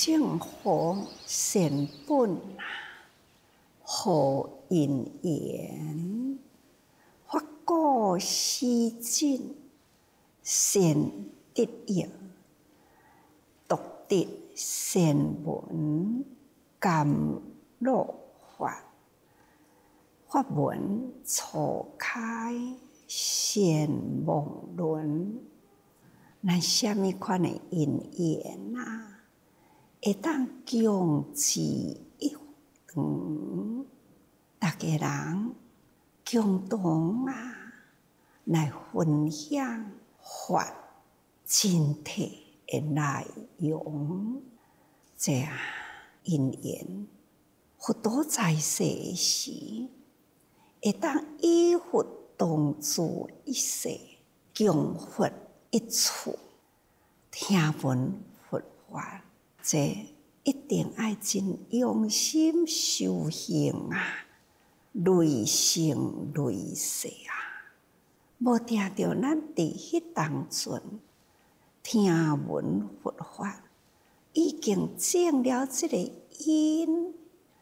正好善本啊，好因缘，发过施尽，善得应，独得善闻，甘乐法，法闻初开，善梦轮。咱虾米款的因缘呐？会当共治一堂，大家人共同啊来分享法真体的内容，这因缘佛陀在世时，会当依佛同住一世，共佛一处，听闻佛法。这一定爱真用心修行啊，累生累世啊，无听到咱伫迄当中听闻佛法，已经种了这个因，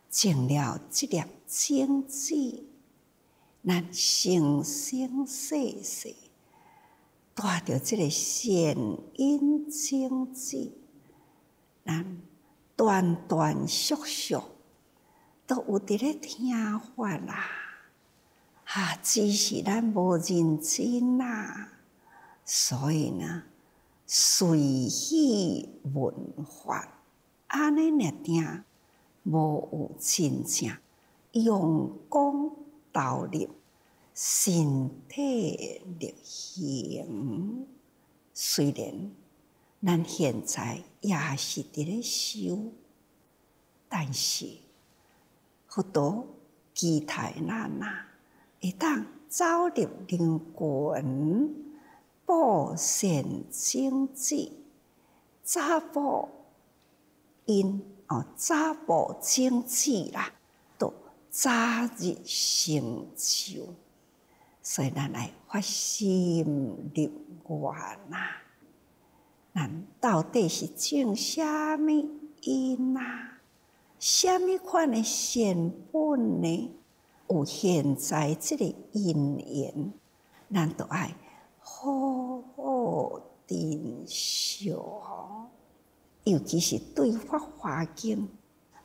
种了这粒种子，咱生生世世带着这个善因种子。咱断断续续都有伫咧听法啦，啊，只是咱无认真啦，所以呢，随喜闻法，安尼呢听，无有真正用功投入身体力行，虽然。咱现在也是伫咧修，但是好多期待咱呐，会当走入灵魂，报善经济，早报因哦，早报经济啦，都早日成就，所以咱来发心立愿呐。咱到底是种虾米因啊？虾米款的善本呢？有现在这个因缘，咱都爱好好珍惜。尤其是对法华经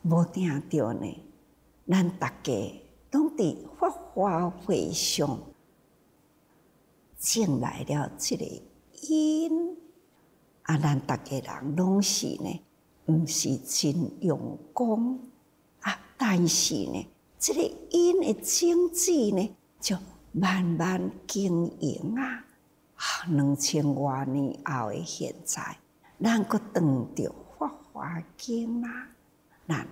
无听到呢，咱大家拢伫法华会上进来了这个因。啊，咱逐家人拢是呢，毋是真用功啊，但是呢，这个因的经济呢，就慢慢经营啊。啊，两千多年后的现在，咱阁当着《法华经》啊，咱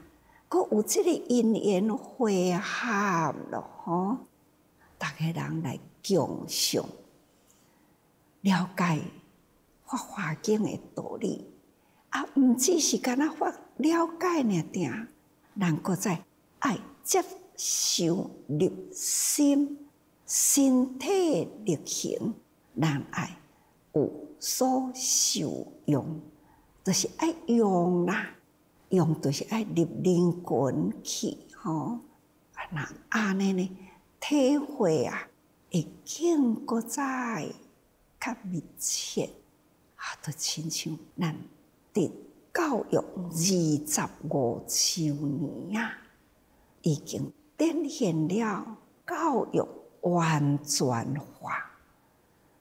阁有这个因缘会合咯，吼，逐家人来共享了解。发华经的道理啊，毋只是干那发了解尔，定人搁在爱接受入心，身体力行，人爱有所受用，就是爱用啦，用就是爱入灵魂去吼，那安尼呢，体会啊，会更搁在较密切。啊，都亲像咱伫教育二十五周年啊，已经展现了教育完全化，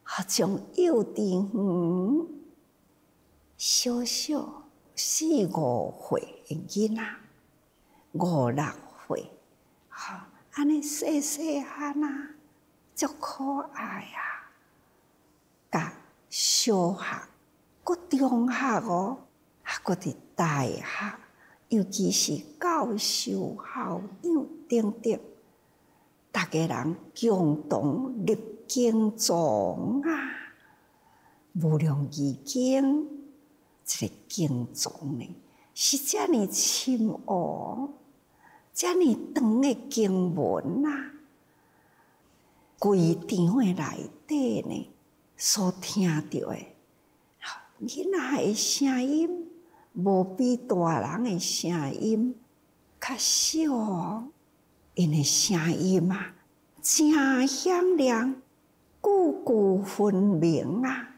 啊，从幼稚园小小四五岁的囡仔，五六岁，哈，安尼细细汉啊，足可爱啊，甲小学。个中学哦，啊，个伫大学，尤其是教授、校长等等，大家人共同入经藏啊，无量易经，这个经藏呢，是遮尔深奥、遮尔长的经文啊，规场的内底呢，所听到的。囡仔的声音无比大人的声音较小，因的声音啊，真响亮，句句分明啊，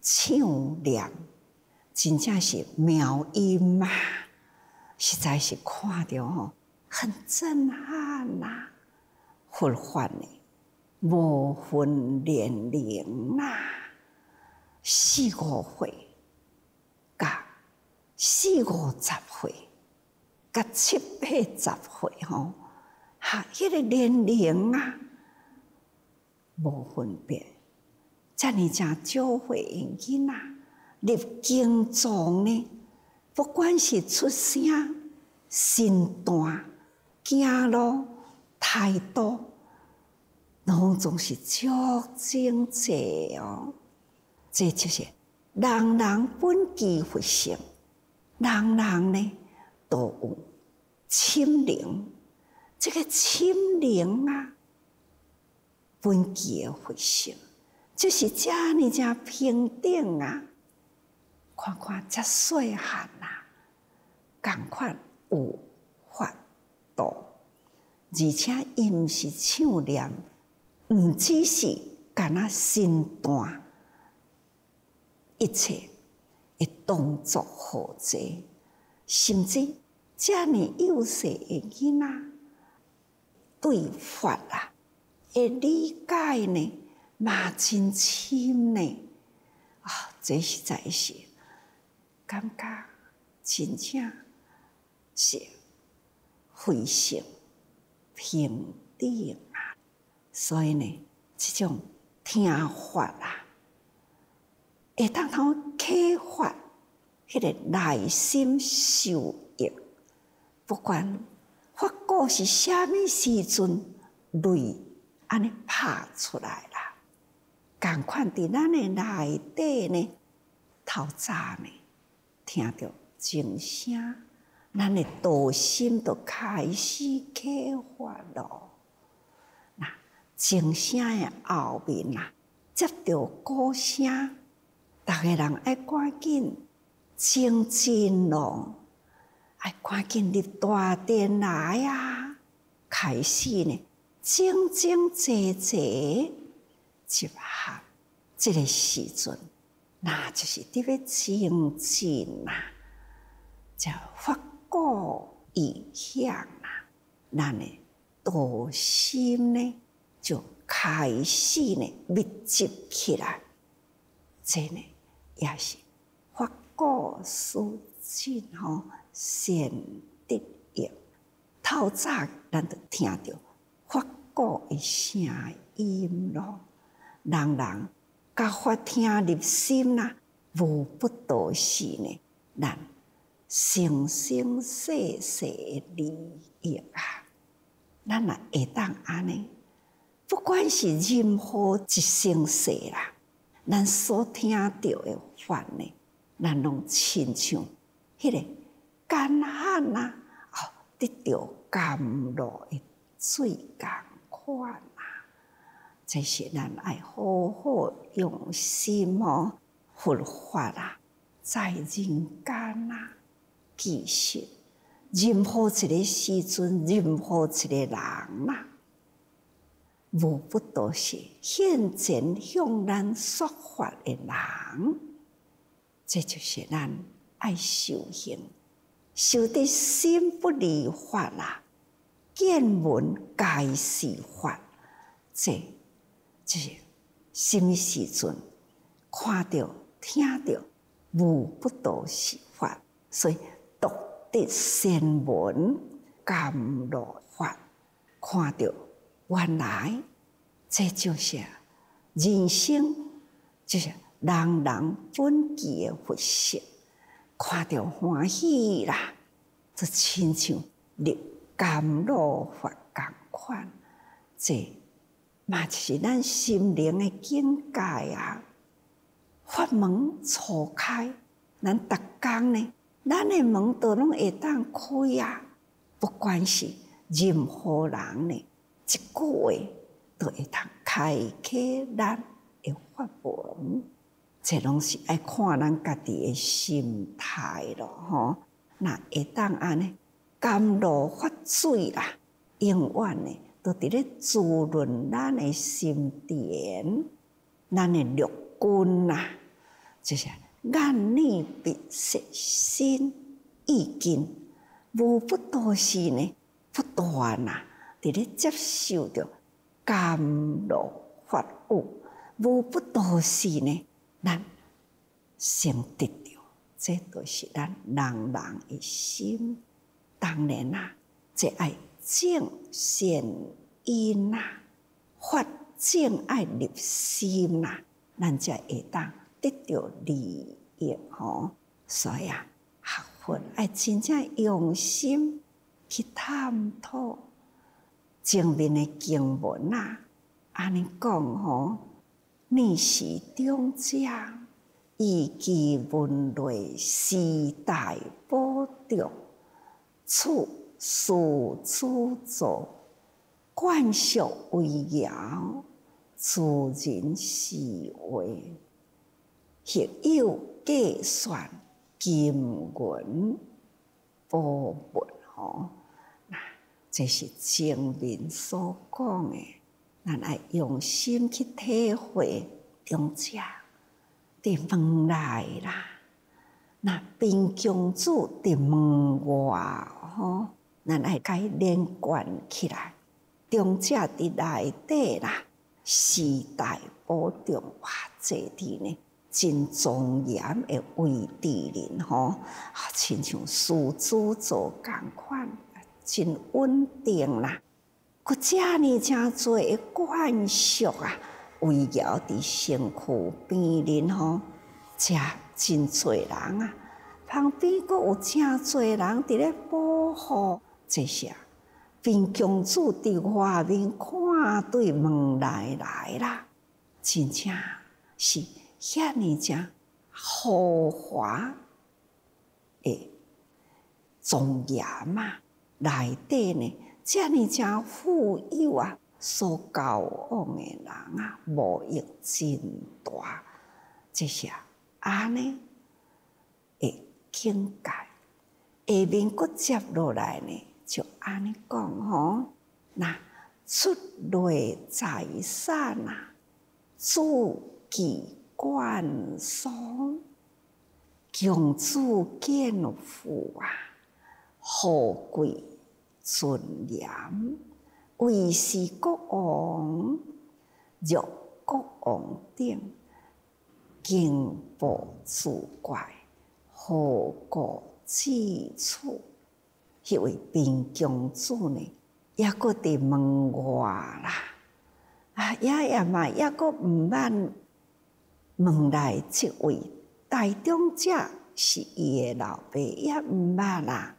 唱念真正是妙音啊！实在是看着吼，很震撼呐！佛法呢，无分年龄呐，四五岁。甲四五十岁，甲七八十岁吼，哈，迄个年龄啊，无分别。遮尔正少岁囡仔入经藏呢，不管是出声、身段、行路、态度，拢总是足精济哦。这就是人人本具佛性。人人呢都有心灵，这个心灵啊，本具的佛性，就是遮尔正平等啊！看看遮细汉啊，共款有法度，而且伊毋是唱念，毋只是干那身段，一切。会动作或者，甚至遮尔幼细的囡仔对法啊，会理解呢，嘛真深呢。啊，这实在是感觉真正是非常平等啊。所以呢，这种听法啊。会当通启发迄个内心受益，不管发果是虾米时阵泪安尼拍出来啦，共款伫咱诶内底呢，透早呢听着静声，咱诶道心就开始开发咯。那静声诶后面啊，接着歌声。逐个人爱赶紧精进咯，爱赶紧入大殿来啊！开始呢，静静坐坐，集合这个时阵，那就是伫要精进呐，叫发过意向啊，咱呢道心呢就开始呢密集起来，这呢。也是发过思进吼，善得业。透早咱就听到发过的声音咯，人人甲发听入心啦，无不都是呢，咱生生世世的利益啊！咱若会当安尼，不管是任何一生世啦。咱所听到的法呢，咱拢亲像迄个干旱啊，哦，得到甘露的水共款啊。这些咱爱好好用心哦，佛法啊，在人间呐，其实任何一个时阵，任何一个人呐。无不都是现前向咱说法的人，这就是咱爱修行，修得心不离法啦，见闻皆是法，这就是什么时阵看到、听到，无不都是法，所以读的善闻、甘露法，看到。原来这就是人生，就是人人本具的佛性，看到欢喜啦，就亲像入甘露法共款，这嘛就是咱心灵的境界啊！法门初开，咱逐工呢，咱的门都拢会当开啊！不管是任何人呢。一句话都会通开启咱的法门，这拢是爱看咱家己的心态咯，吼。那会当安尼甘露发水啦，永远呢都伫咧滋润咱的心田，咱的六根呐，就是眼耳鼻舌身意境，无不都是呢不断呐，伫咧接受着甘露法物，无不都是呢。咱先得着，这都是咱人人的心。当然啦，这爱正善因呐，发正爱入心呐，咱才会当得到利益吼。所以啊，学佛爱真正用心去探讨前面的经文啊，安尼讲吼。逆时中者，以其文类时代保重，处事诸作，惯俗为尧，自人是为，亦有计算金文宝物吼，这是前面所讲的。咱爱用心去体会中者伫门内啦，那边疆主伫门外吼，咱爱该连贯起来。中者伫内底啦，时代保重哇，这伫呢真庄严的位置人吼，亲像树主做共款，真稳定啦。佫遮呢，真侪诶惯俗啊，围绕伫身躯边人吼，遮真侪人啊，旁边佫有真侪人伫咧保护这些。边公主伫外面看对门内来啦，真正是遐尼正豪华诶庄严嘛，内底呢。遮尔正富有啊，所交往诶人啊，无益真大。这些安尼诶境界，下面佫接落来呢，就安尼讲吼，那出类财产啊，主机关双，强主建富啊，富贵。尊严，为是国王，入国王顶，敬报自怪，何国之处？迄位边疆主呢？也搁伫门外啦，啊，也也嘛，也搁毋捌门内即位大中者是伊诶老爸，也毋捌啦。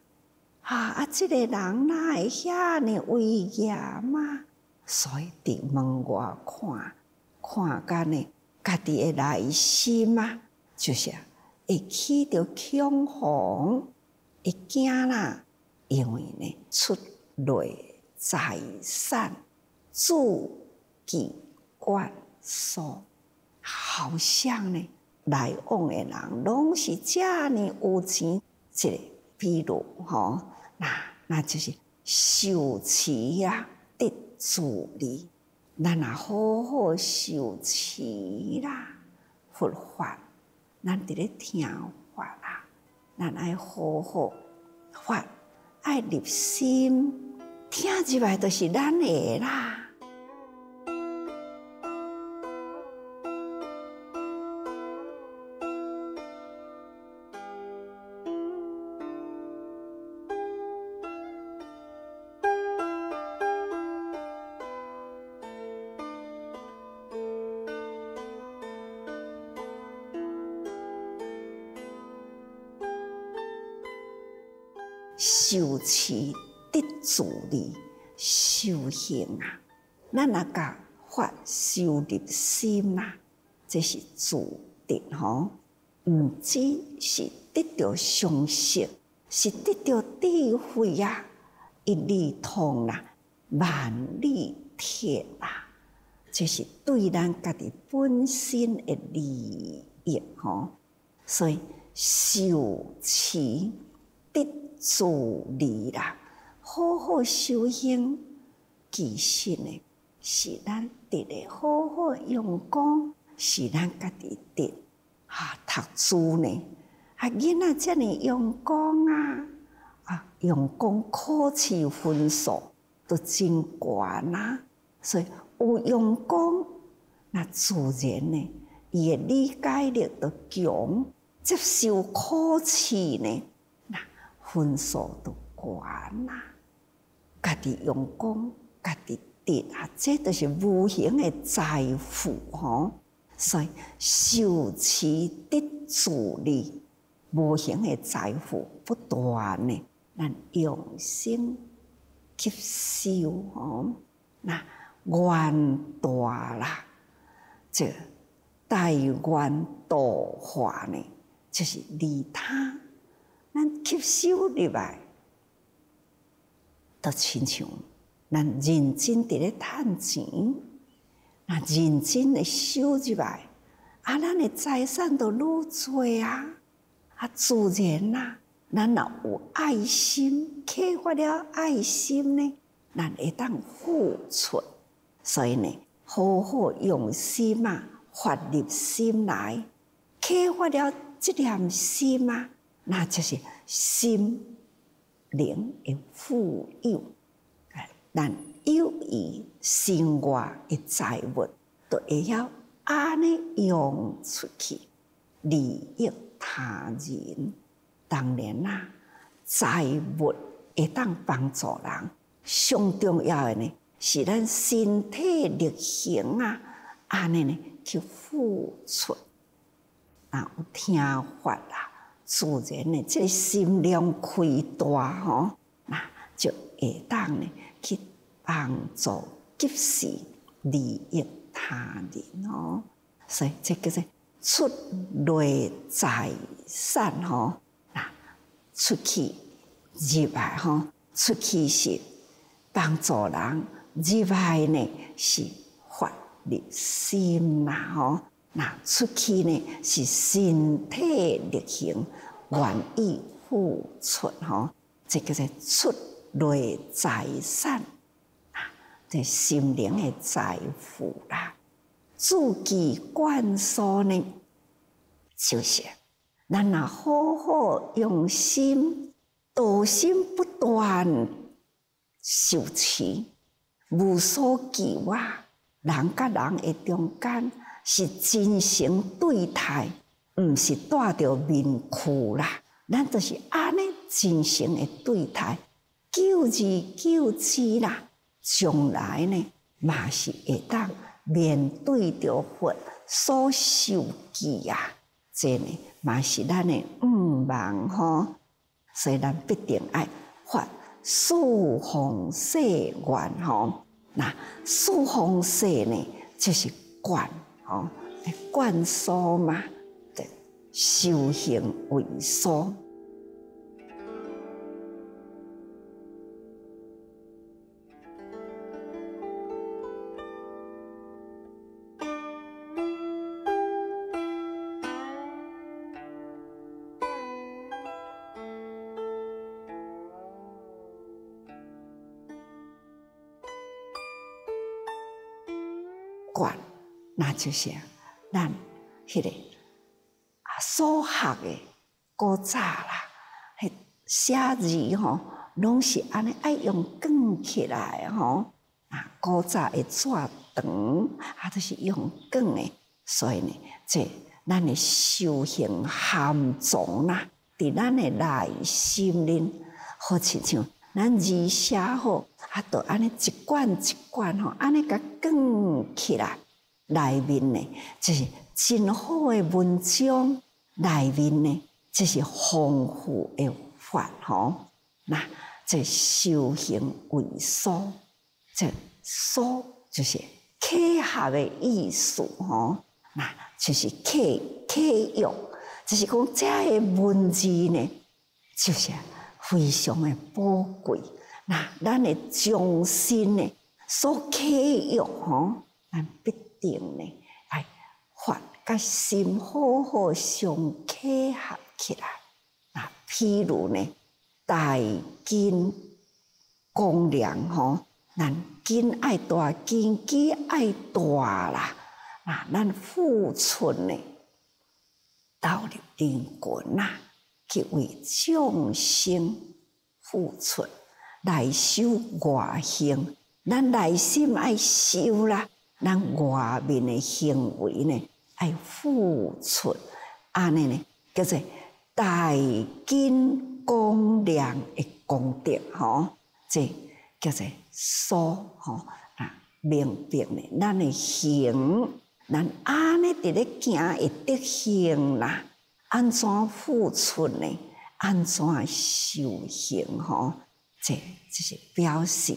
啊！啊，即个人哪会遐尼威严嘛？所以伫门外看，看干呢，家己诶内心啊，就是会起着恐慌，会惊啦。因为呢，出类财产，主机关所，好像呢，来往诶人拢是遮尼有钱，即个比如吼。那那就是修持呀，得助力。咱啊好好修持啦，佛法，咱伫咧听法啦，咱爱好好法，爱入心，听入来都是咱诶啦。得助力修行啊，咱那个法修入心啊，这是注定吼。毋只是得到常识，是得到智慧啊，一理通啊，万里铁啊，这是对咱家己本身的利益吼。所以修持得自利啦，好好修行，其实呢是咱得咧好好用功，是咱家己得啊读书呢，啊囡仔遮尔用功啊，啊用功考试分数都真高呐，所以有用功，那自然呢，伊诶理解力都强。接受考试呢，那分数都高呐。家己用功，家己得啊，这都是无形的财富吼。所以修持得自利，无形的财富不断呢，咱用心吸收吼，那愿大啦，这大愿度化呢。就是利他，咱吸收入来，都亲像咱认真伫咧趁钱，那认真诶收入来，啊，咱诶财产都愈多啊，啊，自然啦，咱若有爱心，启发了爱心呢，咱会当付出，所以呢，好好用心啊，发入心来，启发了。这念心啊，那就是心灵的富有。但有以生活的财物，都会要安尼用出去，利益他人。当然啦，财物会当帮助人，上重要的呢，是咱身体力行啊，安尼呢去付出。有听法啦，自然呢，这个心量开大吼，那就会当呢去帮助及时利益他人哦。所以这个是出类财产吼，那出去入来吼，出去是帮助人，入来呢是发立心啦吼。那出去呢是身体力行，愿意付出吼，这个是出类财产啊，这心灵的财富啦。自己灌输呢，就是咱若好好用心，道心不断修持，无所求啊，人甲人诶中间。是真诚对待，毋是带着面苦啦。咱就是安尼真诚的对待，救之救之啦。将来呢，嘛是会当面对着佛所受记啊。这呢，嘛是咱的毋忘吼。所以咱必定爱发四方誓愿吼。那四方誓呢，就是愿。哦，灌输嘛，对，修行为说。就是咱迄个啊，所学的古早啦，迄写字吼，拢是安尼爱用卷起来吼。啊，古早的纸长，啊，都是用卷的，所以呢，这咱的修行含藏啦，伫咱的内心里，好亲像咱字写好，啊，都安尼一卷一卷吼，安尼甲卷起来。内面呢，就是真好的文章；内面呢，就是丰富的法吼。那这修行为所，这所就是契合的意思吼。那就是契契约，就是讲这个文字呢，就是非常的宝贵。那咱的将心呢，所契约吼，咱必。定呢，哎，发甲心好好相契合起来。啊，譬如呢，大金公粮吼，咱金爱大金基爱大啦。啊，咱付出呢，到了灵魂啊，去为众生付出，来修外行。咱内心爱修啦，咱外面的行为呢，爱付出，安尼呢，叫做大根公良的功德吼，这叫做说吼啊，明白呢，咱的行。咱安尼伫咧行会得行啦，安怎付出呢？安怎修行？吼，这这是表示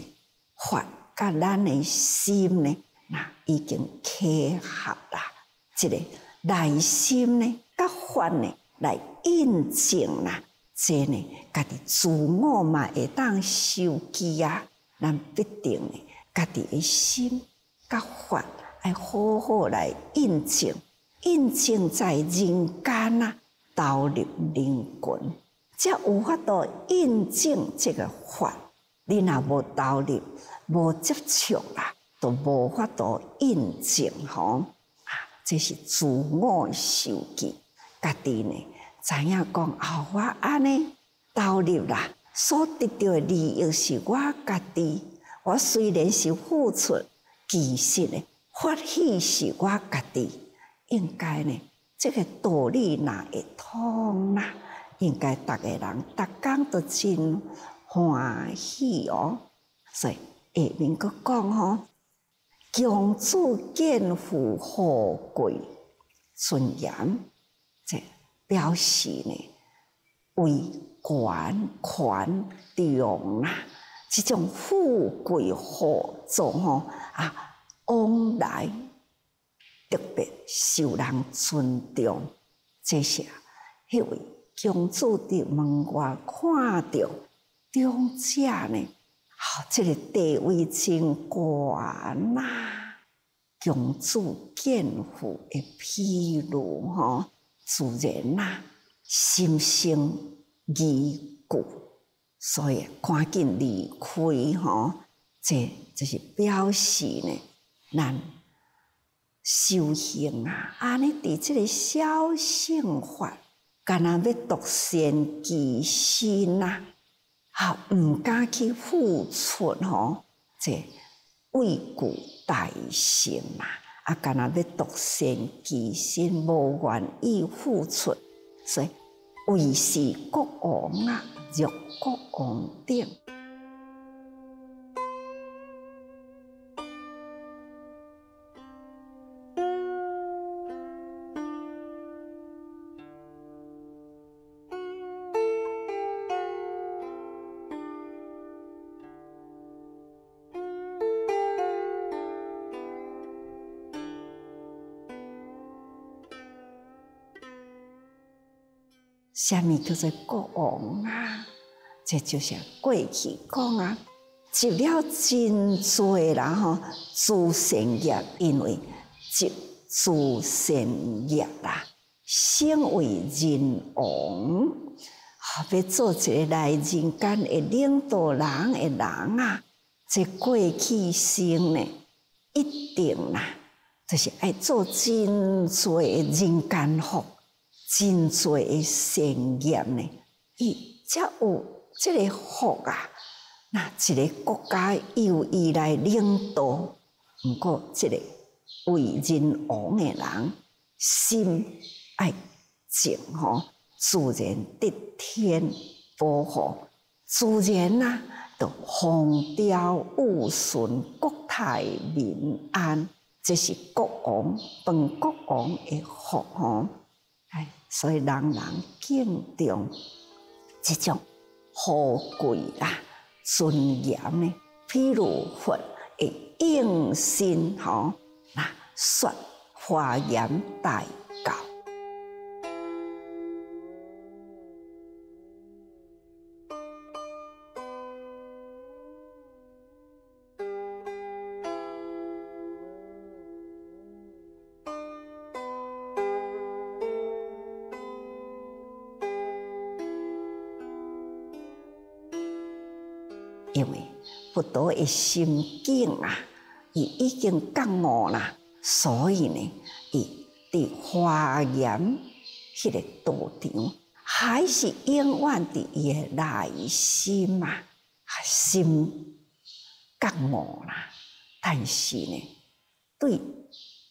法甲咱的心呢，那已经契合啦。这个内心呢，甲法呢来印证啦。这呢，家己自我嘛会当修记啊，咱必定呢，家己的心甲法。爱好好来印证，印证在人间啊，投入灵魂，才有法度印证这个法。你若无投入，无接触啦，都无法度印证吼。啊，这是自我受记，家己呢，知影讲啊，我安尼投入啦，所得到的利益是我家己。我虽然是付出，其实呢。发喜是我家己，应该呢，这个道理哪会通啦？应该逐个人逐工都真欢喜哦。所以下面个讲吼，强子见富富贵尊严，这表示呢，为权权重啊，这种富贵厚重吼啊。往来特别受人尊重，这些迄位公主伫门外看到中者呢，好，这个地位真高呐。公主见父的披露，吼，自然呐，心生疑惧，所以赶紧离开，吼，这这是表示呢。咱修行啊，安尼伫即个小乘法，干那要独善其身呐，啊，啊毋敢去付出吼，这为故大心嘛，啊，干那要独善其身，无愿意付出，所以为是国王啊，入国王顶。虾米叫做国王啊？这就是过去讲啊，积了真多啦吼，做善业，因为积做善业啦，成为人王，要做一个来人间的领导人的人啊，这过去生呢，一定啦，就是爱做真多人间福。真侪诶善业呢，伊则有即个福啊！那一个国家由伊来领导，毋过即个为人王诶人心爱静吼，自然得天保护，自然呐，就风调雨顺，国泰民安。这是国王本国王诶福吼。所以人人敬重这种富贵啦、尊严呢。譬如佛会应心吼，那说华严大因为佛陀的心境啊，伊已经觉悟啦，所以呢，伊伫华严迄个道场，还是永远伫伊的内心啊，心觉悟啦。但是呢，对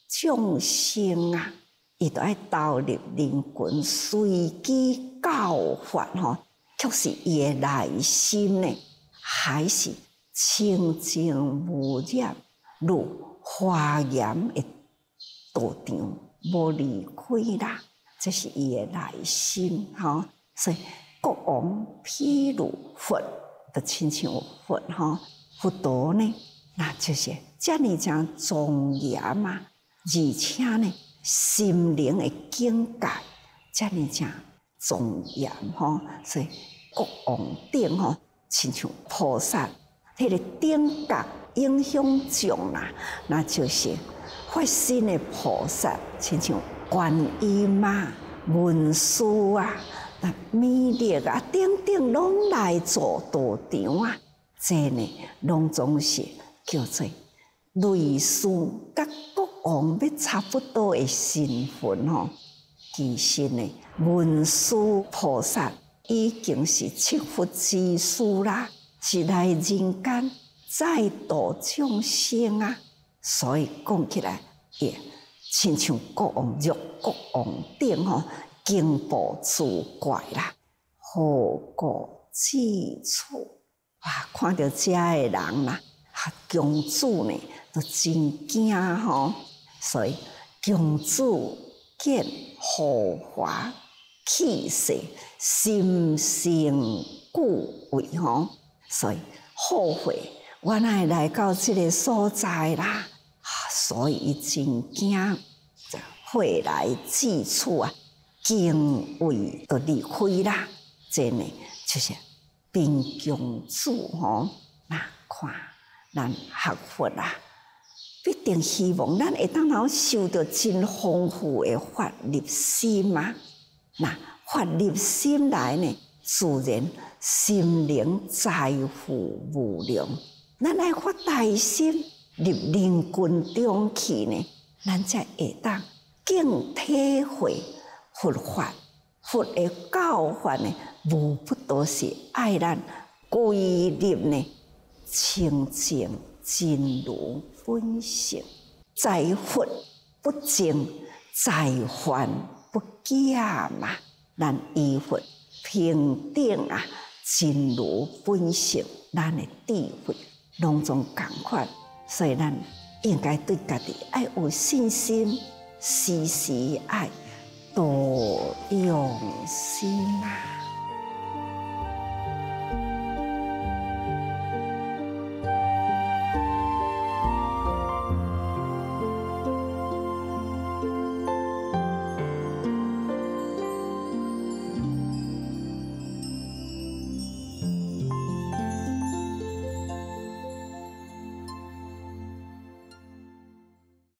众生啊，伊都爱投入人群，随机教法吼，却是伊的内心呢，还是清净无染，如花严的道场无离开啦。这是伊的内心吼，所以国王譬如佛，的亲像佛吼，佛陀呢？那就是遮尔讲庄严嘛，而且呢，心灵的境界遮尔讲庄严吼，所以国王顶吼，亲像菩萨，迄个顶格影响众啦，那就是发心的菩萨，亲像观音妈、文殊啊、那弥勒啊，等等拢来做道场啊，这呢，拢总是。叫做类似甲国王要差不多的身份吼，其实呢，文殊菩萨已经是七佛之师啦，是来人间再度众生啊，所以讲起来也亲像国王入国王顶吼，惊怖自怪啦，何过之处？哇，看到遮的人啦！公主呢，都真惊吼，所以公主见豪华气势，心生故畏吼，所以后悔原来来到这个所在啦，所以真惊，回来之处啊，敬畏都离开啦，真呢就是变公主吼，那看。咱学佛啊，必定希望咱会当能受到真丰富的法律心嘛。那发入心来呢，自然心灵在乎无量。咱来发大心入灵群中去呢，咱才会当更体会佛法。佛的教法呢，无不都是爱咱归入呢。清净真如本性，在佛不净，在凡不假嘛。咱依佛平等啊，真如本性，咱的智慧拢总共款，所以咱应该对家己爱有信心，时时爱多用心啊。